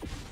you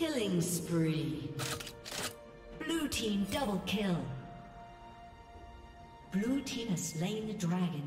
Killing spree. Blue team double kill. Blue team has slain the dragon.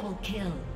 Double kill.